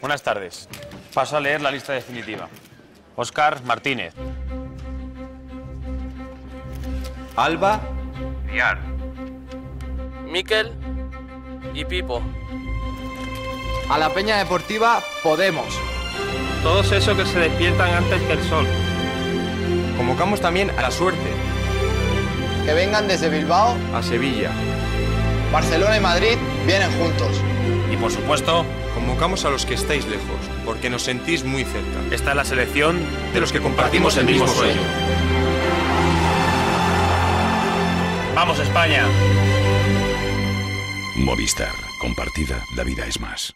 Buenas tardes. Paso a leer la lista definitiva. Óscar Martínez. Alba, Villar. Miquel y Pipo. A la Peña Deportiva Podemos. Todos esos que se despiertan antes que el sol. convocamos también a la suerte, Que vengan desde Bilbao, a Sevilla. Barcelona y Madrid vienen juntos. Y por supuesto, Convocamos a los que estáis lejos, porque nos sentís muy cerca. está la selección De los que compartimos el mismo sueño. ¡Vamos España! Movistar. Compartida, la vida es más.